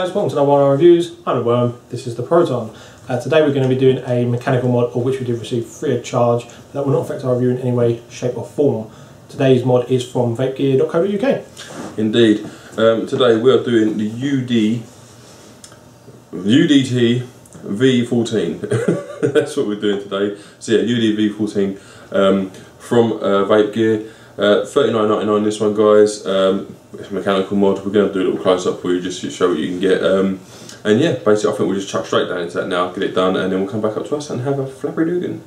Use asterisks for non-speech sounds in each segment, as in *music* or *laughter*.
Guys, welcome to another One Hour reviews. I'm the Worm, this is the Proton. Uh, today we're going to be doing a mechanical mod of which we did receive free of charge that will not affect our review in any way, shape or form. Today's mod is from vapegear.co.uk. Indeed. Um, today we are doing the UD UDT V14. That's what we're doing today. So yeah, UD V14 um, from uh, Vape Gear. Uh, 39.99 this one guys. Um, it's mechanical mod. We're going to do a little close up for you just to show what you can get. Um, and yeah, basically I think we'll just chuck straight down into that now, get it done, and then we'll come back up to us and have a flappy dugan.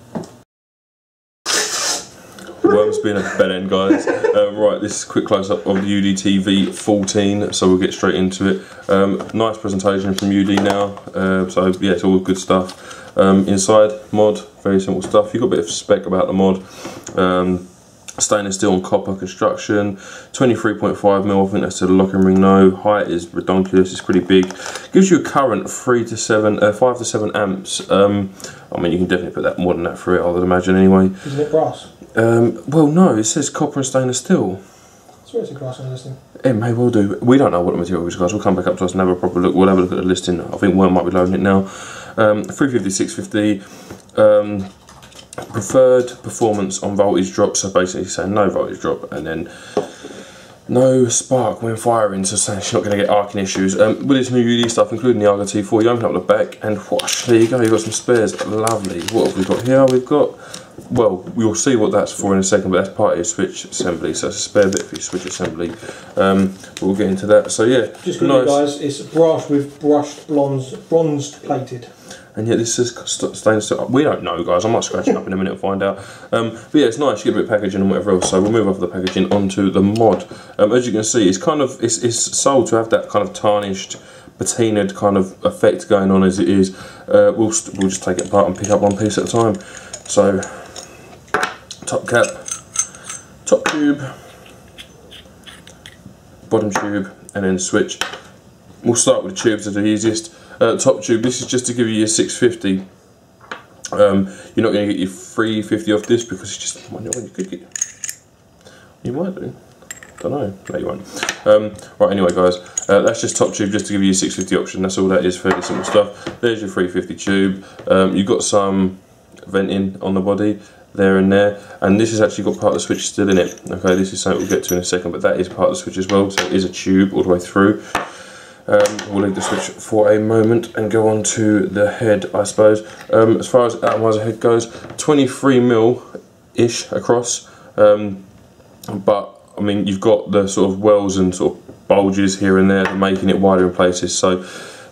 Worm's been a bed end, guys. Uh, right, this is a quick close up of the UDT V14, so we'll get straight into it. Um, nice presentation from UD now, uh, so yeah, it's all good stuff. Um, inside, mod, very simple stuff. You've got a bit of spec about the mod. Um, stainless steel and copper construction. 23.5 mil I think that's to the locking ring no. Height is redonkulous it's pretty big. Gives you a current 3 to 7 uh, 5 to 7 amps. Um, I mean you can definitely put that more than that through it I would imagine anyway. Isn't it brass? um, well no it says copper and stainless steel. It's glass on it may well do. We don't know what the material is guys. We'll come back up to us and have a proper look. We'll have a look at the listing. I think one might be loading it now. Um, 350 650 um, preferred performance on voltage drop so basically saying no voltage drop and then no spark when firing so saying you're not going to get arcing issues. Um, with this new UD stuff including the Argo T4 you open up the back and whoosh there you go you've got some spares. Lovely. What have we got here? We've got well we'll see what that's for in a second but that's part of your switch assembly so it's a spare bit for your switch assembly. Um, we'll get into that. So yeah Just nice. guys, it's brushed with brushed bronze, bronzed plated. And yet this is st- stainless steel. We don't know, guys. I might scratch it up in a minute and find out. Um, but yeah, it's nice. You get a bit of packaging and whatever else. So we'll move off the packaging onto the mod. Um, as you can see, it's kind of it's, it's sold to have that kind of tarnished, patinaed kind of effect going on as it is. Uh, we'll we'll just take it apart and pick up one piece at a time. So top cap, top tube, bottom tube, and then switch. We'll start with the tubes as the easiest. Uh, top tube, this is just to give you your 650. Um, you're not going to get your 350 off this because it's just one you could get. You might do. Don't know. No, you. Um, right, anyway, guys, uh, that's just top tube just to give you a 650 option. That's all that is, fairly simple stuff. There's your 350 tube. Um, you've got some venting on the body there and there and this has actually got part of the switch still in it okay this is something we'll get to in a second but that is part of the switch as well so it is a tube all the way through um, we'll leave the switch for a moment and go on to the head I suppose. Um, as far as atomizer head goes 23 mil ish across. Um, but I mean you've got the sort of wells and sort of bulges here and there making it wider in places so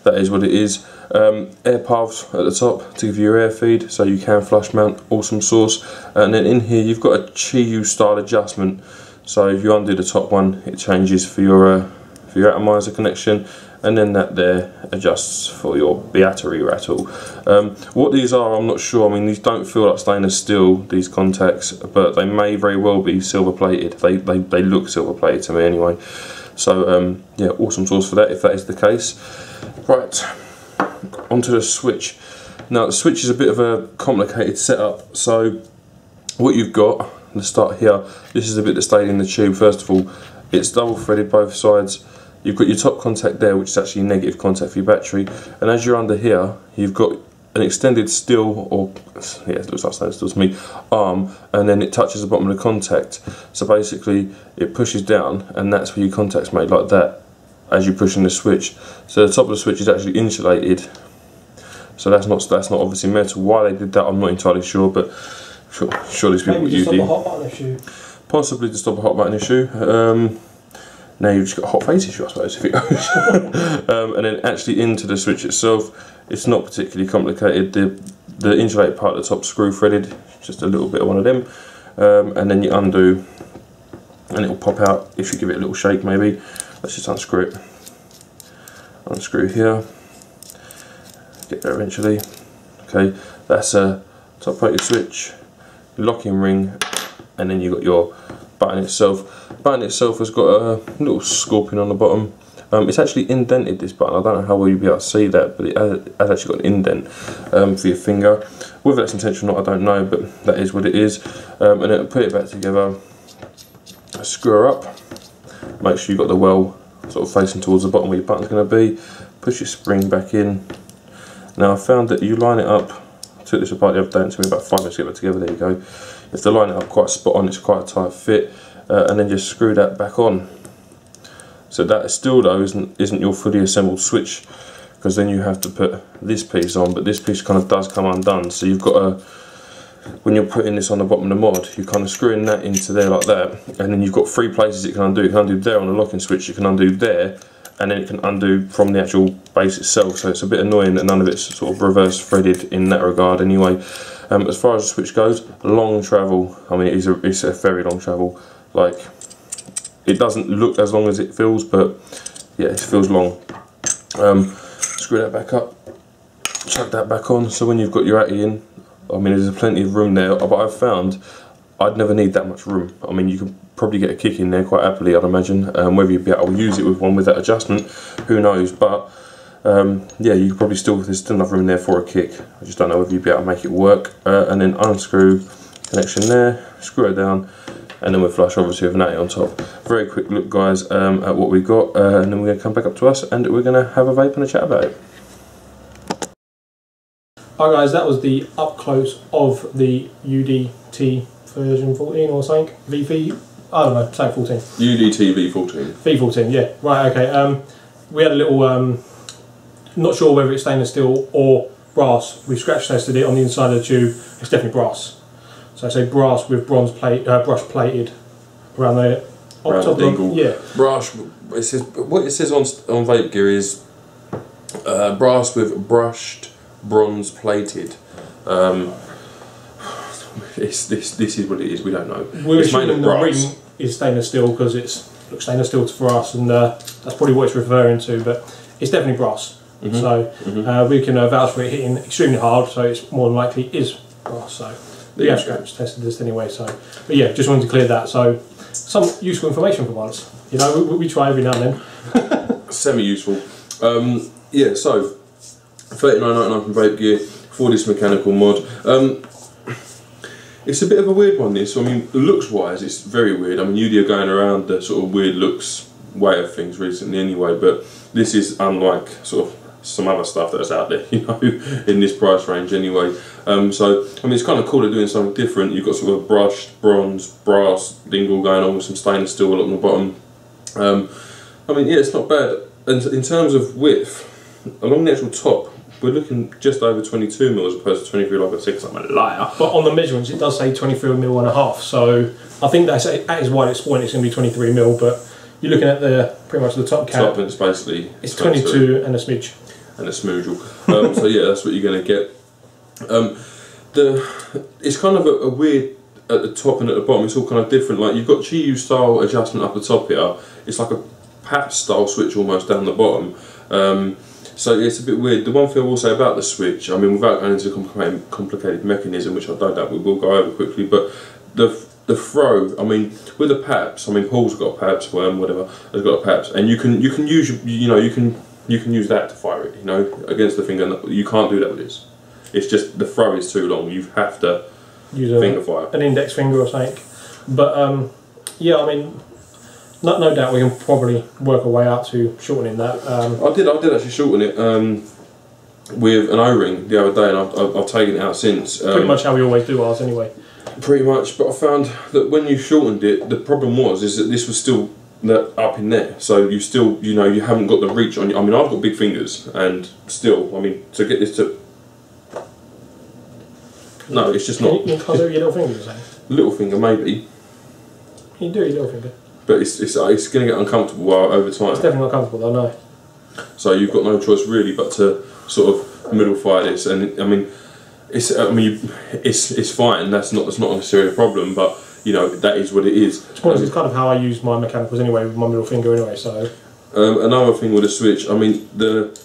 that is what it is. Um, air paths at the top to give you your air feed so you can flush mount awesome source. And then in here you've got a GU style adjustment. So if you undo the top one it changes for your uh, for your atomizer connection and then that there adjusts for your battery rattle. Um, what these are I'm not sure, I mean these don't feel like stainless steel these contacts but they may very well be silver plated, they, they, they look silver plated to me anyway. So um, yeah awesome source for that if that is the case. Right onto the switch. Now the switch is a bit of a complicated setup so what you've got, let's start here, this is the bit that stayed in the tube first of all, it's double threaded both sides, you've got your top contact there which is actually negative contact for your battery. And as you're under here you've got an extended steel or yeah it looks like stainless steel to me arm and then it touches the bottom of the contact. So basically it pushes down and that's where your contact's made like that as you're pushing the switch. So the top of the switch is actually insulated. So that's not that's not obviously metal. Why they did that I'm not entirely sure but sure, sure these people Maybe to stop a hot button issue. possibly to stop a hot button issue. Um, now you've just got a hot face issue I suppose if it goes. *laughs* Um, and then actually into the switch itself it's not particularly complicated. The the insulated part at the top screw threaded just a little bit of one of them. Um, and then you undo and it'll pop out if you give it a little shake maybe. Let's just unscrew it. Unscrew here. Get there eventually. Okay that's a top rated switch locking ring and then you've got your button itself button itself has got a little scorpion on the bottom um, it's actually indented this button I don't know how well you'll be able to see that but it has actually got an indent um, for your finger whether that's intentional or not I don't know but that is what it is um, and then put it back together screw her up make sure you've got the well sort of facing towards the bottom where your button's going to be. Push your spring back in. Now I found that you line it up. Took this apart the other day. It took me about five minutes to get it together. There you go. Have to line up quite spot on. It's quite a tight fit, uh, and then just screw that back on. So that still though isn't isn't your fully assembled switch because then you have to put this piece on, but this piece kind of does come undone. So you've got to when you're putting this on the bottom of the mod, you're kind of screwing that into there like that, and then you've got three places it can undo. You can undo there on the locking switch, you can undo there, and then it can undo from the actual base itself. So it's a bit annoying that none of it's sort of reverse threaded in that regard anyway. Um, as far as the switch goes, long travel. I mean, it is a, it's a very long travel. Like, it doesn't look as long as it feels, but yeah, it feels long. Um, screw that back up, chuck that back on. So when you've got your Atty in, I mean, there's plenty of room there, but I've found I'd never need that much room. I mean, you could probably get a kick in there quite happily, I'd imagine. Um, whether you'd be able to use it with one with that adjustment, who knows? But um, yeah, you could probably still, there's still enough room there for a kick. I just don't know whether you'd be able to make it work. Uh, and then unscrew connection there, screw it down, and then we'll flush obviously with natty on top. Very quick look, guys, um, at what we've got, uh, and then we're going to come back up to us and we're going to have a vape and a chat about it. Hi guys, that was the up close of the UDT version 14 or something. VP, I don't know, say 14. UDT V14. V14, yeah. Right, okay. Um, we had a little, um, not sure whether it's stainless steel or brass. We scratch tested it on the inside of the tube. It's definitely brass. So I say brass with bronze plate, uh, brush plated around the Around top the of- dingle. Yeah, Brush, it says, what it says on, on vape gear is uh, brass with brushed bronze plated. Um, it's, this, this is what it is, we don't know. we're it's made of the brass. ring is stainless steel because it's looks stainless steel for us, and uh, that's probably what it's referring to. But it's definitely brass. Mm-hmm. So uh, we can uh, vouch for it hitting extremely hard. So it's more than likely is brass. So the have you tested this anyway. So, but yeah, just wanted to clear that. So some useful information for once. You know, we, we try every now and then. *laughs* Semi useful. Um, yeah, so 39.99 from Vape Gear for this mechanical mod. Um, it's a bit of a weird one. This, I mean, looks wise, it's very weird. I mean, are going around the sort of weird looks way of things recently, anyway. But this is unlike sort of some other stuff that's out there, *laughs* you know, in this price range anyway. Um, so, I mean, it's kind of cool they're doing something different. You've got sort of a brushed, bronze, brass dingle going on with some stainless steel along the bottom. Um, I mean, yeah, it's not bad. And in terms of width, along the actual top, we're looking just over 22 mil as opposed to 23, like I said, 'cause I'm a liar. But on the measurements, it does say 23 mil and a half. So I think that's that is at its point. It's going to be 23 mil. But you're looking at the pretty much the top cap. Top, and it's basically It's 22 and a smidge. and a smoodle. Um, so yeah, that's what you're going to get. Um, the it's kind of a, a weird at the top and at the bottom. It's all kind of different. Like you've got GU style adjustment up the top here. It's like a PAP style switch almost down the bottom. Um, so it's a bit weird. The one thing I will say about the switch, I mean, without going into the complicated, complicated mechanism, which I don't doubt we will go over quickly, but the the throw, I mean, with the PAPs, I mean, Paul's got a PAPs, worm, whatever, has got a PAPs, and you can you can use you know you can you can use that to fire it, you know, against the finger. You can't do that with this. It's just the throw is too long. You have to Use a, finger fire. an index finger or something. But um, yeah, I mean, no, no doubt we can probably work our way out to shortening that. Um, I did I did actually shorten it um, with an O-ring the other day, and I've, I've, I've taken it out since. Um, pretty much how we always do ours anyway. Pretty much, but I found that when you shortened it, the problem was is that this was still that up in there. So you still, you know, you haven't got the reach on. your- I mean, I've got big fingers, and still, I mean, to get this to no, it's just you, not you can't do your little finger, little finger maybe, You do your little finger. But it's it's, uh, it's going to get uncomfortable while- over time. It's definitely uncomfortable, comfortable though, no. So you've got no choice really but to sort of middle fire this, and I mean, it's I mean, it's it's fine. That's not that's not necessarily a problem, but you know that is what it is. Be um, it's kind of how I use my mechanicals anyway, with my middle finger anyway, so Um, another thing with the switch, I mean the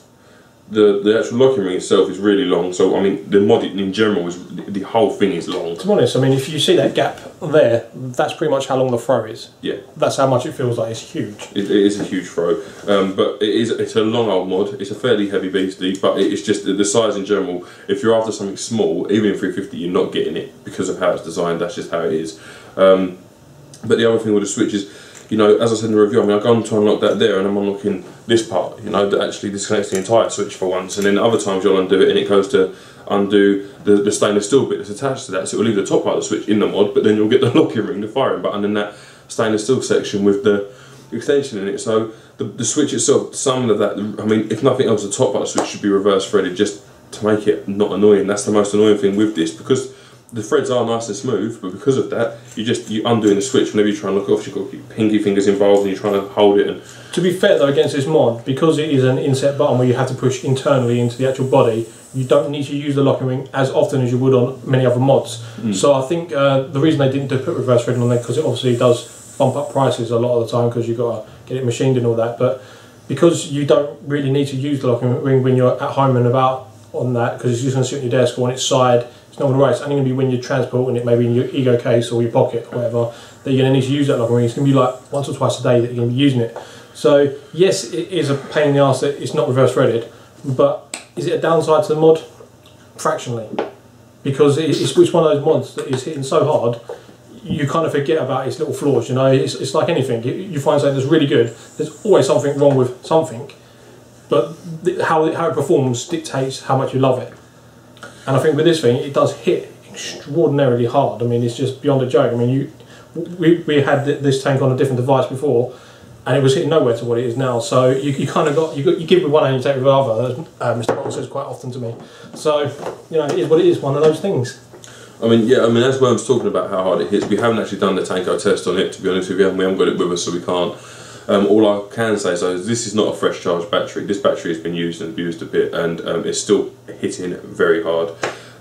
the the actual locking ring itself is really long. So I mean the mod in general is the whole thing is long. to be honest, I mean, if you see that gap there, that's pretty much how long the throw is. Yeah, That's how much it feels like, it's huge. it, it is a huge throw, um, but it is it's a long old mod. It's a fairly heavy beastie, but it's just the, size in general. If you're after something small, even in 350, you're not getting it because of how it's designed. That's just how it is. Um, but the other thing with the switch is you know, as I said in the review, I mean, I go on to unlock that there, and I'm unlocking this part. You know, that actually disconnects the entire switch for once, and then other times you'll undo it, and it goes to undo the, the stainless steel bit that's attached to that. So it'll leave the top part of the switch in the mod, but then you'll get the *laughs* locking ring, the firing button, and that stainless steel section with the extension in it. So the, the switch itself, some of that, I mean, if nothing else, the top part of the switch should be reverse threaded just to make it not annoying. That's the most annoying thing with this because the threads are nice and smooth, but because of that, you just you undoing the switch whenever you try and look off. You've got your pinky fingers involved, and you're trying to hold it. And To be fair though, against this mod, because it is an inset button where you have to push internally into the actual body, you don't need to use the locking ring as often as you would on many other mods. So I think uh, the reason they didn't do put reverse threading on there because it obviously does bump up prices a lot of the time because you've got to get it machined and all that. But because you don't really need to use the locking ring when you're at home and about on that because it's just going to sit on your desk or on its side. It's not going to work. It's only going to be when you're transporting it, maybe in your ego case or your pocket or whatever, that you're going to need to use that ring. It's going to be like once or twice a day that you're going to be using it. So yes, it is a pain in the ass that it's not reverse threaded, but is it a downside to the mod? Fractionally, because it's, it's one of those mods that is hitting so hard, you kind of forget about its little flaws. You know, it's, it's like anything. You find something that's really good. There's always something wrong with something, but how it, how it performs dictates how much you love it. And I think with this thing, it does hit extraordinarily hard. I mean, it's just beyond a joke. I mean, you we, we had this tank on a different device before, and it was hitting nowhere to what it is now. So you, you kind of got you, got you give with one hand, you take with the other. As uh, Mr. Bottle says quite often to me. So you know, it is what it is. One of those things. I mean, yeah, I mean, as Worm's talking about how hard it hits, we haven't actually done the Tanko test on it, to be honest with you, and we haven't got it with us, so we can't. Um, all I can say so is this is not a fresh charged battery. This battery has been used and abused a bit, and um, it's still hitting very hard.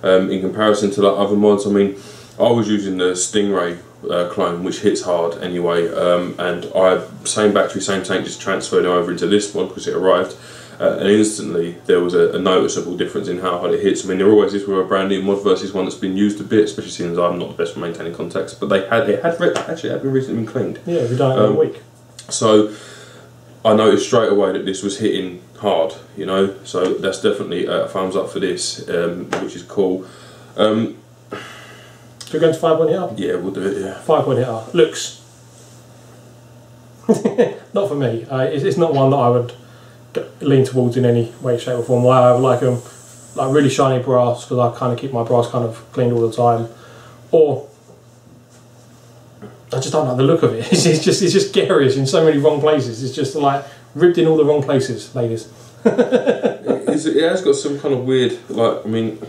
Um, in comparison to like other mods, I mean, I was using the Stingray uh, clone, which hits hard anyway, um, and I same battery, same tank, just transferred over into this one because it arrived. Uh, and instantly there was a, a noticeable difference in how hard it hits. I mean, there always is with a brand new mod versus one that's been used a bit, especially since I'm not the best for maintaining contacts. But they had it had re- actually had been recently been cleaned. Yeah, we've done it in Um, a week. So I noticed straight away that this was hitting hard, you know. So that's definitely a thumbs up for this, um, which is cool. Um, So we're going to five point hitter. yeah, we'll do it. Yeah. Five point hitter looks. *laughs* not for me. Uh, it's, it's not one that I would lean towards in any way, shape, or form. Why I like them, like really shiny brass because I kind of keep my brass kind of cleaned all the time, or I just don't like the look of it. *laughs* It's, it's just it's just garish in so many wrong places. It's just like ripped in all the wrong places, ladies. *laughs* It's, it has got some kind of weird, like I mean,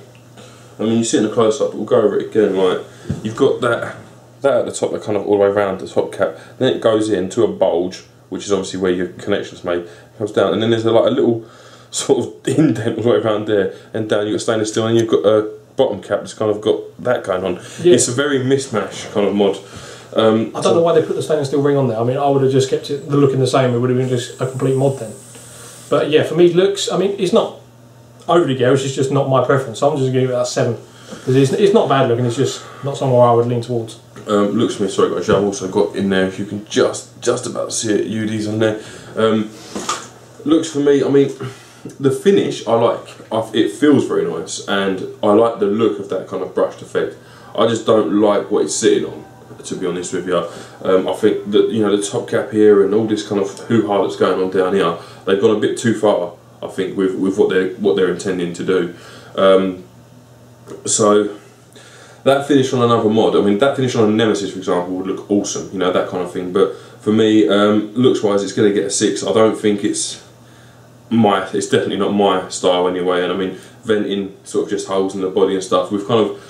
I mean you see it in a close up, but we'll go over it again. Like you've got that that at the top, that kind of all the way around the top cap. Then it goes into a bulge, which is obviously where your connection's made. It comes down, and then there's a, like a little *laughs* sort of indent all the way around there, and down you've got stainless steel, and you've got a bottom cap that's kind of got that going on. Yeah. It's a very mismatch kind of mod. Um, I don't know why they put the stainless steel ring on there. I mean, I would have just kept it the looking the same. It would have been just a complete mod then. But yeah, for me, looks. I mean, it's not overly garish. It's just not my preference. So I'm just going to give it that seven because it's, it's not bad looking. It's just not somewhere I would lean towards. um, looks for me, sorry guys, I've also got in there, if you can just just about see it, UD's on there. Um, looks for me, I mean, the finish I like, I, it feels very nice, and I like the look of that kind of brushed effect. I just don't like what it's sitting on, to be honest with you. Um, I think that, you know, the top cap here and all this kind of hoo-ha that's going on down here, they've gone a bit too far, I think, with, with what they're what they're intending to do. Um, so that finish on another mod, I mean, that finish on a Nemesis, for example, would look awesome, you know, that kind of thing. But for me, um, looks wise, it's going to get a six. I don't think it's my, it's definitely not my style anyway. And I mean, venting sort of just holes in the body and stuff. We've kind of,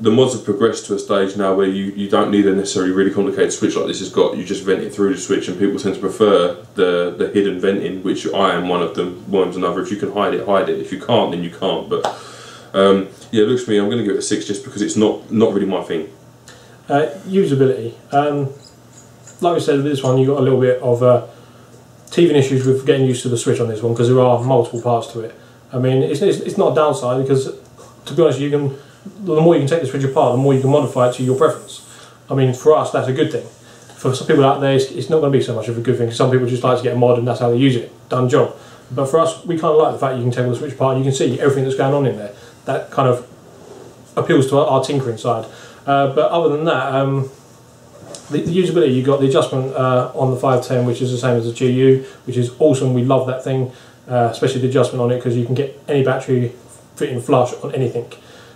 the mods have progressed to a stage now where you, you don't need a necessarily really complicated switch like this has got. You just vent it through the switch, and people tend to prefer the the hidden venting, which I am one of them. Worms another. If you can hide it, hide it. If you can't, then you can't. But um, yeah, it looks to me. I'm going to give it a six just because it's not not really my thing. Uh, usability. Um, like we said with this one, you got a little bit of uh, teething issues with getting used to the switch on this one because there are multiple parts to it. I mean, it's, it's, it's not a downside because, to be honest, you can the more you can take this switch apart, the more you can modify it to your preference. I mean, for us, that's a good thing. For some people out there, it's, it's not going to be so much of a good thing. Some people just like to get a mod and that's how they use it. Done job. But for us, we kind of like the fact you can take the switch apart. You can see everything that's going on in there. That kind of appeals to our, our tinkering side. Uh, but other than that, um, the, the usability, you've got the adjustment uh, on the 510, which is the same as the GU, which is awesome. We love that thing, uh, especially the adjustment on it because you can get any battery fitting flush on anything.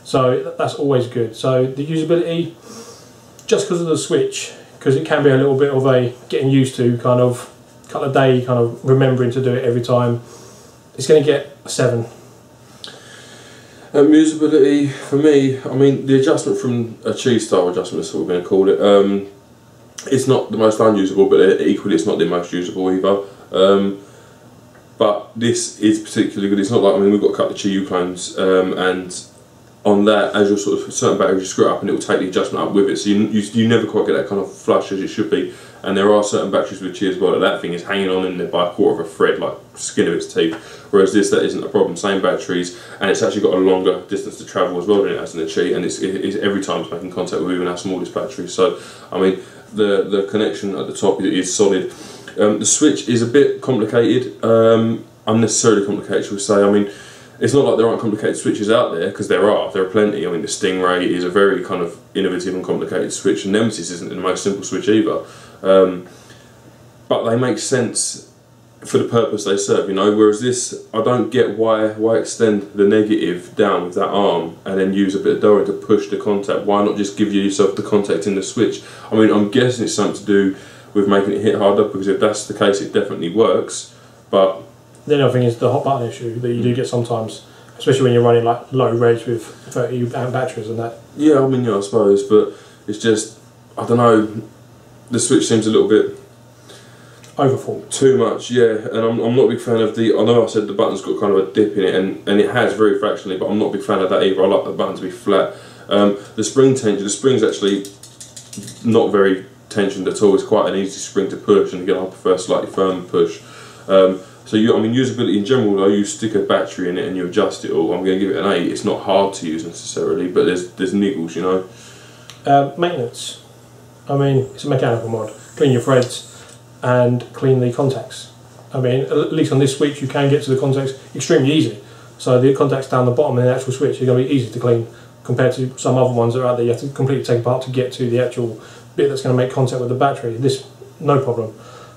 So that's always good. So the usability, just because of the switch, because it can be a little bit of a getting used to kind of couple of day kind of remembering to do it every time. It's going to get a seven. Um, usability for me, I mean the adjustment from a cheese style adjustment is what we're going to call it. Um, it's not the most unusable, but equally it's not the most usable either. Um, but this is particularly good. It's not like I mean we've got a couple of GU clones, um, and on that, as you're sort of certain batteries, you screw it up and it will take the adjustment up with it. So you, you, you never quite get that kind of flush as it should be. And there are certain batteries with as well that that thing is hanging on in there by a quarter of a thread, like skin of its teeth. Whereas this, that isn't a problem. Same batteries, and it's actually got a longer distance to travel as well than it has in the Qi. And it's, it's every time it's making contact with even our smallest batteries. So, I mean, the the connection at the top is solid. Um, the switch is a bit complicated, um, unnecessarily complicated, shall we say. I mean, it's not like there aren't complicated switches out there, because there are, there are plenty. I mean, the Stingray is a very kind of innovative and complicated switch, and Nemesis isn't the most simple switch either. Um, but they make sense for the purpose they serve, you know. Whereas this, I don't get why why extend the negative down with that arm and then use a bit of Dora to push the contact. Why not just give you yourself the contact in the switch? I mean, I'm guessing it's something to do with making it hit harder because if that's the case, it definitely works. But the other thing is the hot button issue that you do get sometimes, especially when you're running like low rage with 30 amp batteries and that. Yeah, I mean, yeah, I suppose, but it's just I don't know. The switch seems a little bit overfull. Too much, yeah. And I'm, I'm not a big fan of the. I know I said the button's got kind of a dip in it, and, and it has very fractionally, but I'm not a big fan of that either. I like the button to be flat. Um, the spring tension, the spring's actually not very tensioned at all. It's quite an easy spring to push, and again, I prefer slightly firm push. Um, so you, I mean, usability in general, though, you stick a battery in it and you adjust it all. I'm going to give it an eight. It's not hard to use necessarily, but there's there's niggles, you know. Uh, maintenance. I mean, it's a mechanical mod. Clean your threads and clean the contacts. I mean, at least on this switch, you can get to the contacts extremely easy. So the contacts down the bottom of the actual switch are going to be easy to clean compared to some other ones that are out there. You have to completely take apart to get to the actual bit that's going to make contact with the battery. This, no problem.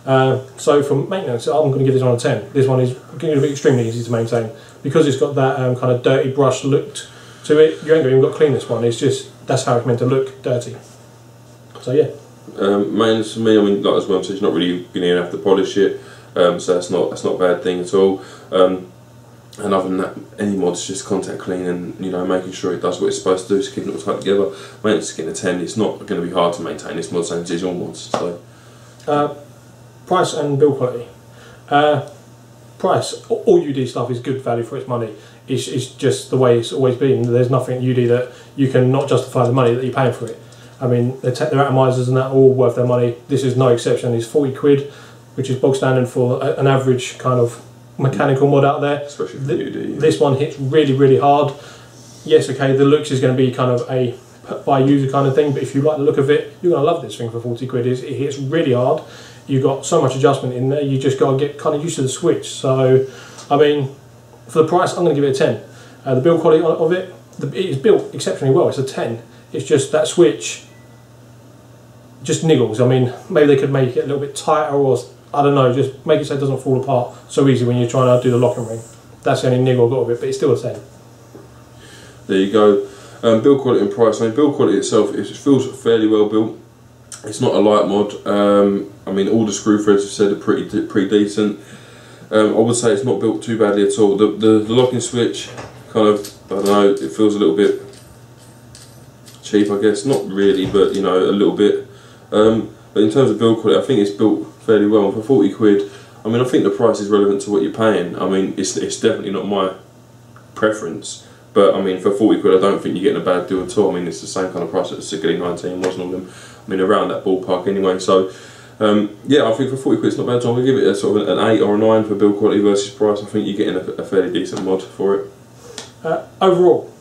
Uh, so for maintenance, I'm going to give this one a 10. This one is going to be extremely easy to maintain because it's got that um, kind of dirty brush look to it. You ain't even got to clean this one. It's just that's how it's meant to look, dirty. So yeah. Um, maintenance for me, I mean, like as well, so you're not really going to have to polish it, um, so that's not that's not a bad thing at all. Um, and other than that, any mod's just contact cleaning, and you know, making sure it does what it's supposed to do, keeping it all tight together. Maintenance getting a 10, it's not going to be hard to maintain this mod, same as all mods. So. Uh, price and build quality. Uh, price, all UD stuff is good value for its money. It's, it's just the way it's always been. There's nothing UD that you can not justify the money that you're paying for it. I mean, their, their atomizers and that all worth their money. This is no exception. It's 40 quid, which is bog standard for an average kind of mechanical mod out there. Especially for the, UD. This one hits really, really hard. Yes, okay, the looks is going to be kind of a by user kind of thing, but if you like the look of it, you're going to love this thing for 40 quid. It hits really hard. You've got so much adjustment in there, you just got to get kind of used to the switch. So, I mean, for the price, I'm going to give it a 10. Uh, the build quality of it, the, it is built exceptionally well. It's a 10. It's just that switch just niggles. I mean, maybe they could make it a little bit tighter or I don't know, just make it so it doesn't fall apart so easy when you're trying to do the locking ring. That's the only niggle I've got with it, but it's still the same. There you go. Um, build quality and price. I mean, build quality itself it feels fairly well built. It's not a light mod. Um, I mean, all the screw threads have said are pretty pretty decent. Um, I would say it's not built too badly at all. The, the, the locking switch, kind of, I don't know, it feels a little bit cheap, I guess. Not really, but you know, a little bit. Um, but in terms of build quality, I think it's built fairly well. For 40 quid, I mean, I think the price is relevant to what you're paying. I mean, it's, it's definitely not my preference. But I mean, for 40 quid, I don't think you're getting a bad deal at all. I mean, it's the same kind of price the Sigelei 19 was and all them. I mean, around that ballpark anyway. So, um, yeah, I think for 40 quid, it's not bad. So I'm going to give it a sort of an 8 or a 9 for build quality versus price. I think you're getting a, a fairly decent mod for it. Uh, overall,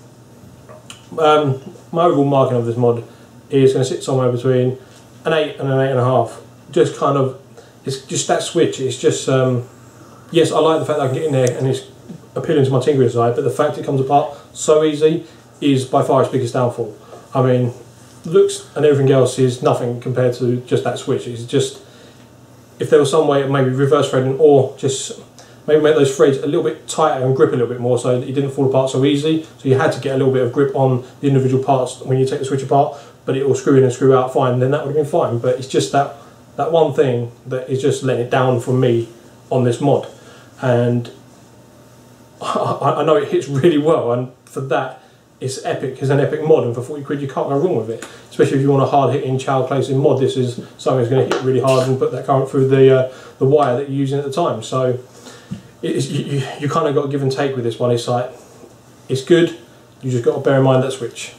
um, my overall marking of this mod is going to sit somewhere between an eight and an eight and a half. Just kind of, it's just that switch. It's just, um, yes, I like the fact that I can get in there and it's appealing to my tinkering side, but the fact it comes apart so easy is by far its biggest downfall. I mean, looks and everything else is nothing compared to just that switch. It's just if there was some way of maybe reverse threading or just maybe make those threads a little bit tighter and grip a little bit more so that it didn't fall apart so easily. So you had to get a little bit of grip on the individual parts when you take the switch apart, but it will screw in and screw out fine. Then that would have been fine. But it's just that that one thing that is just letting it down for me on this mod, and *laughs* I, know it hits really well, and for that it's epic. It's an epic mod, and for 40 quid you can't go wrong with it. Especially if you want a hard hitting cloud chasing mod, this is something that's going to hit really hard and put that current through the uh, the wire that you're using at the time. So you, you, kind of got give and take with this one. It's like it's good. You just got to bear in mind that switch.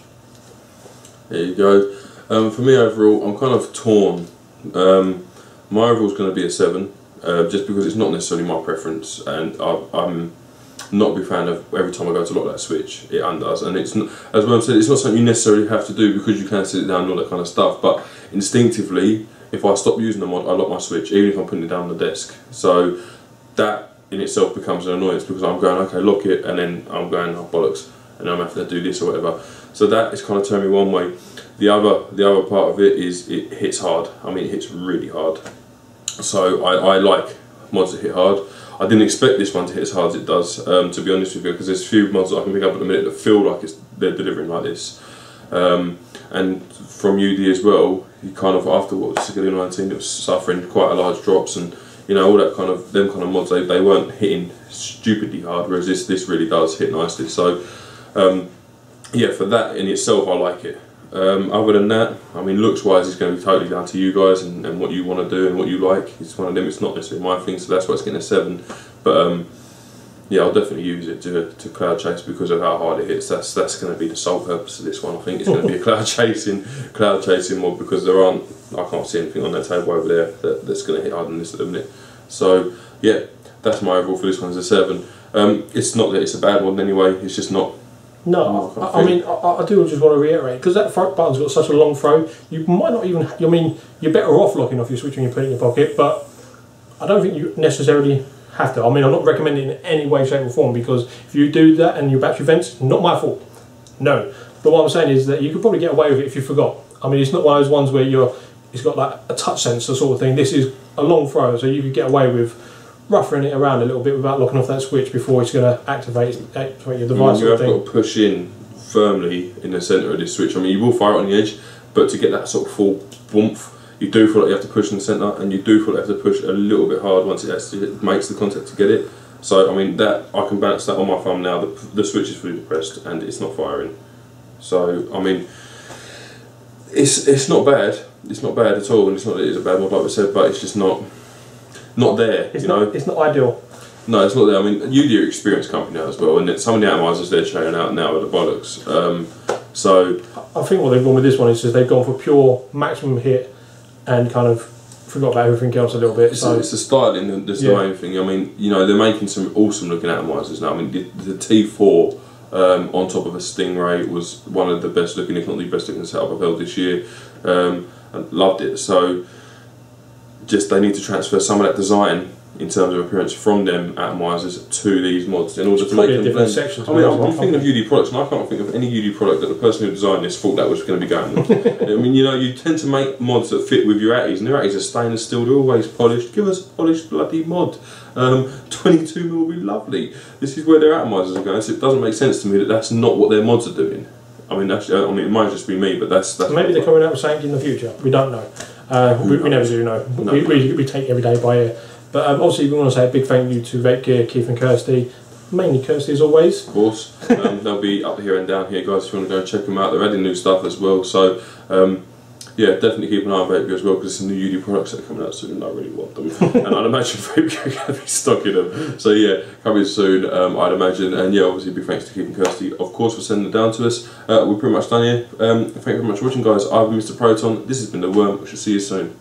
There you go. Um, for me overall, I'm kind of torn. Um, my overall is going to be a seven, uh, just because it's not necessarily my preference, and I, I'm not be fan of every time I go to lock that switch, it undoes. And it's not, as well said, it's not something you necessarily have to do because you can sit it down and all that kind of stuff. But instinctively, if I stop using the mod, I lock my switch, even if I'm putting it down on the desk. So that in itself becomes an annoyance because I'm going, okay, lock it, and then I'm going, oh bollocks, and I'm having to do this or whatever. So that is kind of turned me one way. The other, the other part of it is it hits hard. I mean, it hits really hard. So I, I like mods that hit hard. I didn't expect this one to hit as hard as it does, um, to be honest with you, because there's a few mods that I can pick up at the minute that feel like it's they're delivering like this. Um, and from UD as well, he kind of after what Sigelei 19, it was suffering quite a large drops and you know all that kind of them kind of mods they, they weren't hitting stupidly hard, whereas this this really does hit nicely. So um, yeah, for that in itself, I like it. Um, other than that, I mean, looks wise, it's going to be totally down to you guys and, and what you want to do and what you like. It's one of them. It's not necessarily my thing, so that's why it's getting a seven. But um, yeah, I'll definitely use it to, to cloud chase because of how hard it hits. That's that's going to be the sole purpose of this one. I think it's going to be a *laughs* cloud chasing cloud chasing mod because there aren't. I can't see anything on that table over there that, that's going to hit harder than this at the minute. So yeah, that's my overall for this one is a seven. Um, it's not that it's a bad one anyway. It's just not No, I, I mean, I, I do just want to reiterate because that front button's got such a long throw. You might not even. I mean, you're better off locking off your switch when you put it in your pocket, but I don't think you necessarily have to. I mean, I'm not recommending it in any way, shape, or form because if you do that and your battery vents, not my fault. No, but what I'm saying is that you could probably get away with it if you forgot. I mean, it's not one of those ones where you're. It's got like a touch sensor sort of thing. This is a long throw, so you could get away with roughing it around a little bit without locking off that switch before it's going to activate, activate your device. you sort of have thing. got to push in firmly in the centre of this switch. I mean, you will fire it on the edge, but to get that sort of full boomph, you do feel like you have to push in the centre, and you do feel like you have to push a little bit hard once it actually makes the contact to get it. So, I mean, that I can balance that on my thumb now. The, the switch is fully depressed and it's not firing. So, I mean, it's it's not bad. It's not bad at all, and it's not that it's a bad mod like we said, but it's just not not there. It's you not. know, It's not ideal. no, it's not there. I mean, you do an experienced company now as well, and some of the atomizers they're churning out now are the bollocks. Um, so I think what they've gone with this one is just they've gone for pure maximum hit and kind of forgot about everything else a little bit. it's, So it's the styling Yeah. the main thing. I mean, you know, they're making some awesome looking atomizers now. I mean, the, the T4 um, on top of a Stingray was one of the best looking, if not the best looking setup I've held this year. Um, and loved it. So just they need to transfer some of that design in terms of appearance from them atomizers to these mods in order to make them different blend. I mean, as I'm thinking of UD products, and I can't think of any UD product that the person who designed this thought that was going to be going. with. I mean, you know, you tend to make mods that fit with your Atties, and their Atties are stainless steel. They're always polished. Give us a polished bloody mod. Um, 22 mil will be lovely. This is where their atomizers are going. So it doesn't make sense to me that that's not what their mods are doing. I mean, that's, I mean, it might just be me, but that's that's maybe they're coming out with something in the future. We don't know. Uh, we, we never do know. No. We, we, we take every day by ear. But um, obviously, we want to say a big thank you to Vape Gear, Keith and Kirsty. Mainly Kirsty as always. Of course, um, they'll be up here and down here, guys. If you want to go and check them out, they're adding new stuff as well. So, um, yeah, definitely keep an eye on Vape Gear as well because some new UD products that are coming out soon. and I really want them, *laughs* and I'd imagine *laughs* Vape Gear are going to be stocking them. So yeah, coming soon, um, I'd imagine. And yeah, obviously, big thanks to Keith and Kirsty, of course, for sending it down to us. Uh, we're pretty much done here. Um, thank you very much for watching, guys. I've been Mr. Proton. This has been the Worm. We shall see you soon.